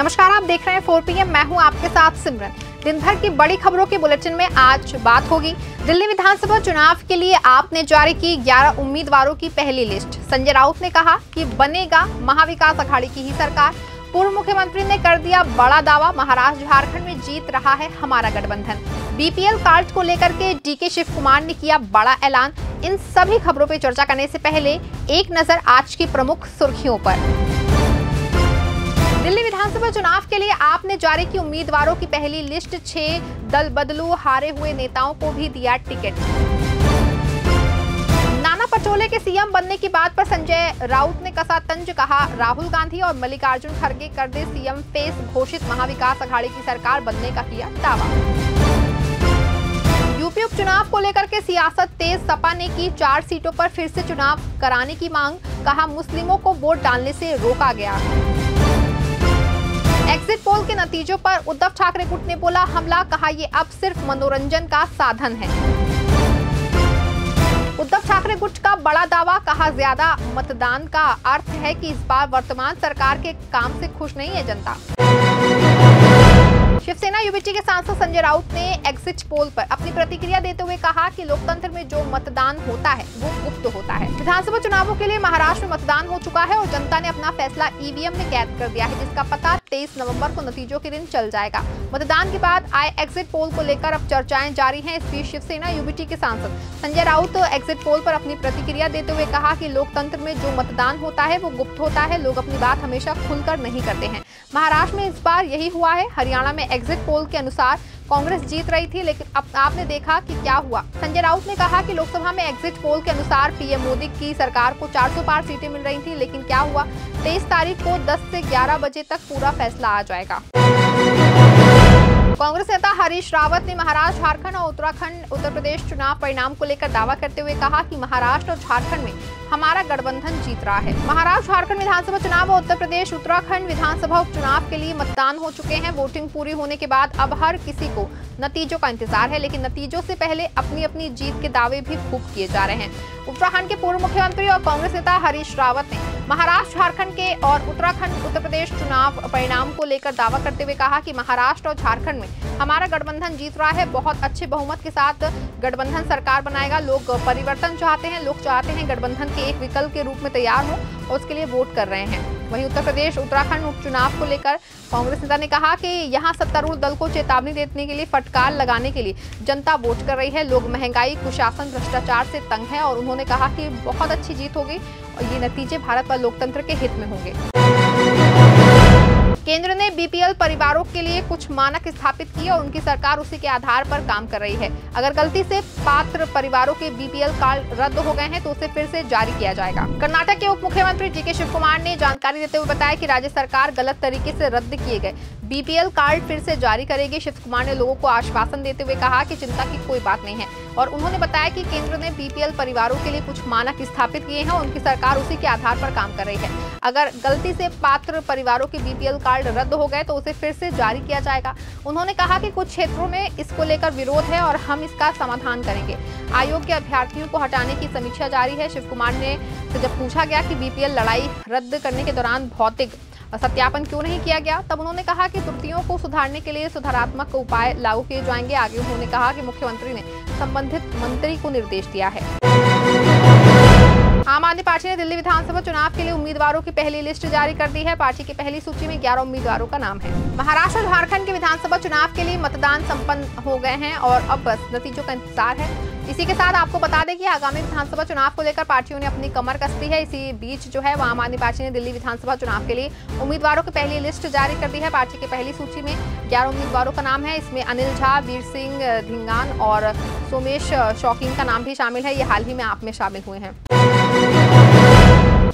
नमस्कार, आप देख रहे हैं 4 पीएम मैं हूँ आपके साथ सिमरन। दिन भर की बड़ी खबरों के बुलेटिन में आज बात होगी। दिल्ली विधानसभा चुनाव के लिए आपने जारी की 11 उम्मीदवारों की पहली लिस्ट। संजय राउत ने कहा कि बनेगा महाविकास अघाड़ी की ही सरकार। पूर्व मुख्यमंत्री ने कर दिया बड़ा दावा। महाराष्ट्र झारखंड में जीत रहा है हमारा गठबंधन। बीपीएल कार्ड को लेकर के डीके शिव कुमार ने किया बड़ा ऐलान। इन सभी खबरों पर चर्चा करने से पहले एक नज़र आज की प्रमुख सुर्खियों पर। दिल्ली विधानसभा चुनाव के लिए आपने जारी की उम्मीदवारों की पहली लिस्ट, छह दल बदलू, हारे हुए नेताओं को भी दिया टिकट। नाना पटोले के सीएम बनने की बात पर संजय राउत ने कसा तंज कहा। राहुल गांधी और मल्लिकार्जुन खड़गे कर दे सीएम फेस, घोषित महाविकास अघाड़ी की सरकार बनने का किया दावा। यूपी उपचुनाव को लेकर के सियासत तेज, सपा ने की चार सीटों पर फिर से चुनाव कराने की मांग, कहा मुस्लिमों को वोट डालने से रोका गया। के नतीजों पर उद्धव ठाकरे गुट ने बोला, हमला, कहा ये अब सिर्फ़ मनोरंजन का साधन है। उद्धव ठाकरे गुट का बड़ा दावा, कहा ज़्यादा मतदान का अर्थ है कि इस बार वर्तमान सरकार के काम से खुश नहीं है जनता। शिवसेना यूबीटी के सांसद संजय राउत ने एग्जिट पोल पर अपनी प्रतिक्रिया देते हुए कहा कि लोकतंत्र में जो मतदान होता है, वो गुप्त होता है। विधानसभा चुनावों के लिए महाराष्ट्र में मतदान हो चुका है और जनता ने अपना फैसला ईवीएम में कैद कर दिया है, जिसका पता तेईस नवंबर को नतीजों के दिन चल जाएगा। मतदान के बाद आए एग्जिट पोल को लेकर अब चर्चाएँ जारी हैं। इस बीच शिवसेना यूबीटी के सांसद संजय राउत तो एग्जिट पोल पर अपनी प्रतिक्रिया देते हुए कहा कि लोकतंत्र में जो मतदान होता है, वो गुप्त होता है। लोग अपनी बात हमेशा खुलकर नहीं करते हैं। महाराष्ट्र में इस बार यही हुआ है। हरियाणा में एग्जिट पोल के अनुसार कांग्रेस जीत रही थी, लेकिन अब आपने देखा कि क्या हुआ। संजय राउत ने कहा कि लोकसभा में एग्जिट पोल के अनुसार पीएम मोदी की सरकार को 400 पार सीटें मिल रही थी, लेकिन क्या हुआ? तेईस तारीख को 10 से 11 बजे तक पूरा फैसला आ जाएगा। कांग्रेस नेता हरीश रावत ने महाराष्ट्र, झारखंड और उत्तराखंड, उत्तर प्रदेश चुनाव परिणाम को लेकर दावा करते हुए कहा कि महाराष्ट्र और झारखंड में हमारा गठबंधन जीत रहा है। महाराष्ट्र, झारखंड विधानसभा चुनाव और उत्तर प्रदेश, उत्तराखंड विधानसभा उपचुनाव के लिए मतदान हो चुके हैं। वोटिंग पूरी होने के बाद अब हर किसी को नतीजों का इंतज़ार है, लेकिन नतीजों से पहले अपनी अपनी जीत के दावे भी खूब किए जा रहे हैं। उत्तराखंड के पूर्व मुख्यमंत्री और कांग्रेस नेता हरीश रावत ने महाराष्ट्र, झारखंड के और उत्तराखंड, उत्तर प्रदेश चुनाव परिणाम को लेकर दावा करते हुए कहा कि महाराष्ट्र और झारखंड में हमारा गठबंधन जीत रहा है। बहुत अच्छे बहुमत के साथ गठबंधन सरकार बनाएगा। लोग परिवर्तन चाहते हैं, लोग चाहते हैं गठबंधन के एक विकल्प के रूप में तैयार हो और उसके लिए वोट कर रहे हैं। वहीं उत्तर प्रदेश, उत्तराखंड उपचुनाव को लेकर कांग्रेस नेता ने कहा कि यहाँ सत्तारूढ़ दल को चेतावनी देने के लिए फटकार लगाने के लिए जनता वोट कर रही है। लोग महँगाई, कुशासन, भ्रष्टाचार से तंग है और उन्होंने कहा कि बहुत अच्छी जीत होगी और ये नतीजे भारत व लोकतंत्र के हित में होंगे। केंद्र ने बीपीएल परिवारों के लिए कुछ मानक स्थापित किए और उनकी सरकार उसी के आधार पर काम कर रही है। अगर गलती से पात्र परिवारों के बीपीएल कार्ड रद्द हो गए हैं तो उसे फिर से जारी किया जाएगा। कर्नाटक के उप मुख्यमंत्री जी के शिव कुमार ने जानकारी देते हुए बताया कि राज्य सरकार गलत तरीके से रद्द किए गए। बीपीएल कार्ड फिर से जारी करेगी। शिव कुमार ने लोगों को आश्वासन देते हुए कहा कि चिंता की कोई बात नहीं है। और उन्होंने बताया कि केंद्र ने बीपीएल परिवारों के लिए कुछ मानक स्थापित किए हैं, उनकी सरकार उसी के आधार पर काम कर रही है। अगर गलती से पात्र परिवारों के बीपीएल कार्ड रद्द हो गए तो उसे फिर से जारी किया जाएगा। उन्होंने कहा कि कुछ क्षेत्रों में इसको लेकर विरोध है और हम इसका समाधान करेंगे। आयोग के अभ्यर्थियों को हटाने की समीक्षा जारी है। शिव कुमार ने जब पूछा गया कि बीपीएल लड़ाई रद्द करने के दौरान भौतिक सत्यापन क्यों नहीं किया गया? तब उन्होंने कहा कि त्रुटियों को सुधारने के लिए सुधारात्मक उपाय लागू किए जाएँगे। आगे उन्होंने कहा कि मुख्यमंत्री ने संबंधित मंत्री को निर्देश दिया है। आम आदमी पार्टी ने दिल्ली विधानसभा चुनाव के लिए उम्मीदवारों की पहली लिस्ट जारी कर दी है। पार्टी की पहली सूची में 11 उम्मीदवारों का नाम है। महाराष्ट्र और झारखंड के विधानसभा चुनाव के लिए मतदान संपन्न हो गए हैं और अब बस नतीजों का इंतज़ार है। इसी के साथ आपको बता दें कि आगामी विधानसभा चुनाव को लेकर पार्टियों ने अपनी कमर कसती है। इसी बीच जो है वो आम आदमी पार्टी ने दिल्ली विधानसभा चुनाव के लिए उम्मीदवारों की पहली लिस्ट जारी कर दी है। पार्टी की पहली सूची में ग्यारह उम्मीदवारों का नाम है। इसमें अनिल झा, वीर सिंह, धिंगान और सोमेश शौकीन का नाम भी शामिल है। ये हाल ही में आप में शामिल हुए हैं।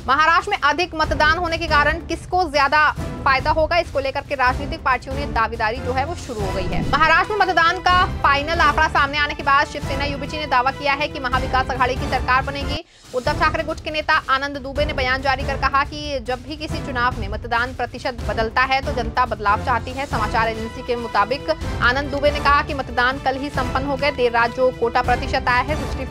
महाराष्ट्र में अधिक मतदान होने के कारण किसको ज़्यादा फ़ायदा होगा, इसको लेकर के राजनीतिक पार्टियों ने दावेदारी जो है वो शुरू हो गई है। महाराष्ट्र में मतदान का फाइनल आंकड़ा सामने आने के बाद शिवसेना यूबीटी ने दावा किया है कि महाविकास अघाड़ी की सरकार बनेगी। उद्धव ठाकरे गुट के नेता आनंद दुबे ने बयान जारी कर कहा कि जब भी किसी चुनाव में मतदान प्रतिशत बदलता है तो जनता बदलाव चाहती है। समाचार एजेंसी के मुताबिक आनंद दुबे ने कहा कि मतदान कल ही संपन्न हो गए देर रात जो कोटा प्रतिशत आया है सिक्सटी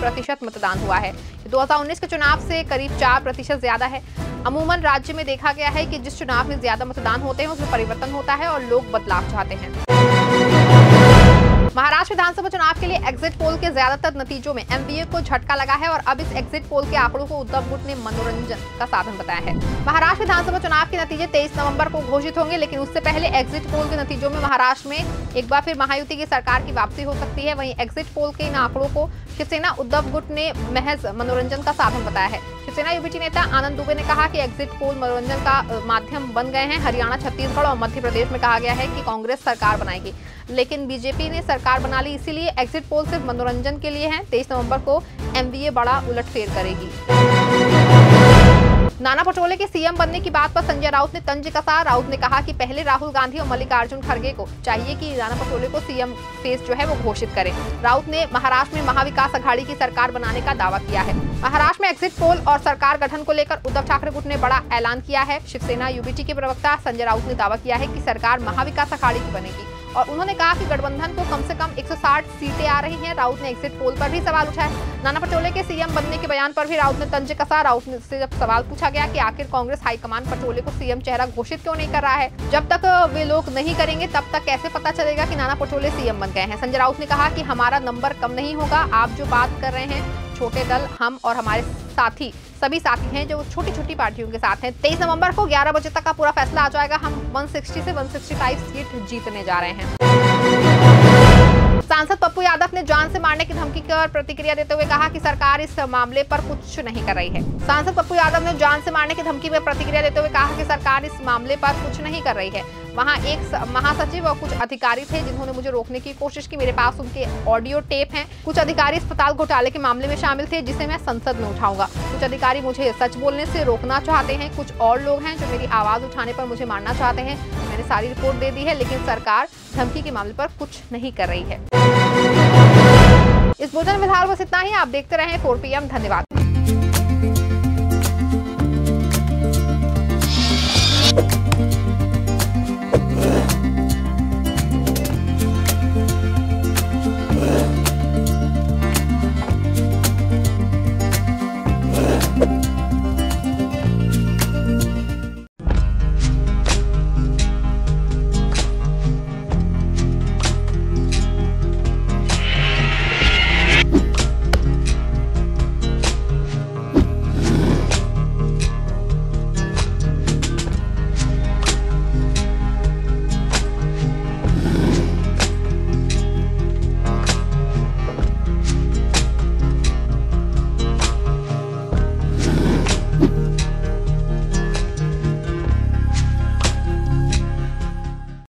प्रतिशत मतदान हुआ है। 2019 के चुनाव से करीब चार प्रतिशत ज़्यादा है। अमूमन राज्य में देखा गया है कि जिस चुनाव में ज़्यादा मतदान होते हैं, उसमें परिवर्तन होता है और लोग बदलाव चाहते हैं। महाराष्ट्र विधानसभा चुनाव के लिए एग्जिट पोल के ज़्यादातर नतीजों में एमबीए को झटका लगा है और अब इस एग्जिट पोल के आंकड़ों को उद्धव गुट ने मनोरंजन का साधन बताया है। महाराष्ट्र विधानसभा चुनाव के नतीजे 23 नवंबर को घोषित होंगे, लेकिन उससे पहले एग्जिट पोल के नतीजों में महाराष्ट्र में एक बार फिर महायुति की सरकार की वापसी हो सकती है। वहीं एग्जिट पोल के इन आंकड़ों को शिवसेना उद्धव गुट ने महज मनोरंजन का साधन बताया है। शिवसेना यूबीटी नेता आनंद दुबे ने कहा कि एग्जिट पोल मनोरंजन का माध्यम बन गए हैं। हरियाणा, छत्तीसगढ़ और मध्य प्रदेश में कहा गया है कि कांग्रेस सरकार बनाएगी। लेकिन बीजेपी ने सरकार बना ली, इसीलिए एग्जिट पोल सिर्फ़ मनोरंजन के लिए है। तेईस नवंबर को एमवीए बड़ा उलटफेर करेगी। नाना पटोले के सीएम बनने की बात पर संजय राउत ने तंज कसा। राउत ने कहा कि पहले राहुल गांधी और मल्लिकार्जुन खड़गे को चाहिए कि नाना पटोले को सीएम फेस जो है वो घोषित करें। राउत ने महाराष्ट्र में महाविकास अघाड़ी की सरकार बनाने का दावा किया है। महाराष्ट्र में एग्जिट पोल और सरकार गठन को लेकर उद्धव ठाकरे गुट ने बड़ा ऐलान किया है। शिवसेना यूबीटी के प्रवक्ता संजय राउत ने दावा किया है कि सरकार महाविकास अघाड़ी की बनेगी। और उन्होंने कहा कि गठबंधन को कम से कम 160 सीटें आ रही हैं। राउत ने एग्जिट पोल पर भी सवाल उठाए। नाना पटोले के सीएम बनने के बयान पर भी राउत ने तंज कसा। राउत से जब सवाल पूछा गया कि आखिर कांग्रेस हाईकमान पटोले को सीएम चेहरा घोषित क्यों नहीं कर रहा है, जब तक वे लोग नहीं करेंगे, तब तक कैसे पता चलेगा की नाना पटोले सीएम बन गए हैं? संजय राउत ने कहा की हमारा नंबर कम नहीं होगा। आप जो बात कर रहे हैं, छोटे दल, हम और हमारे साथी सभी साथी हैं जो छोटी छोटी पार्टियों के साथ हैं। तेईस नवंबर को 11 बजे तक का पूरा फैसला आ जाएगा। हम 160 से 165 सीट जीतने जा रहे हैं। सांसद पप्पू यादव ने जान से मारने की धमकी कर प्रतिक्रिया देते हुए कहा कि सरकार इस मामले पर कुछ नहीं कर रही है। सांसद पप्पू यादव ने जान से मारने की धमकी में प्रतिक्रिया देते हुए कहा कि सरकार इस मामले पर कुछ नहीं कर रही है। वहाँ एक महासचिव और कुछ अधिकारी थे जिन्होंने मुझे रोकने की कोशिश की। मेरे पास उनके ऑडियो टेप हैं। कुछ अधिकारी अस्पताल घोटाले के मामले में शामिल थे, जिसे मैं संसद में उठाऊँगा। कुछ अधिकारी मुझे सच बोलने से रोकना चाहते हैं। कुछ और लोग हैं जो मेरी आवाज़ उठाने पर मुझे मारना चाहते हैं। मैंने सारी रिपोर्ट दे दी है, लेकिन सरकार धमकी के मामले पर कुछ नहीं कर रही है। इस भोजन विधान बस इतना ही। आप देखते रहे, फोर पी धन्यवाद।